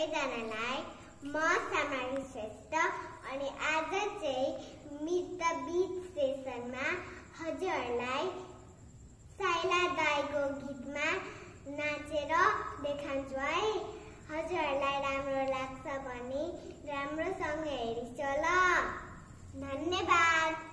सबैजनालाई म सामारी श्रेष्ठ अनि आज चाहिँ मिट द बिच सेसनमा हजुरहरूलाई साइला दाईको गीतमा नाचेर देखाउँछु है। हजुरहरूलाई राम्रो लाग्छ भने राम्रोसँग हेरिस ल धन्यवाद।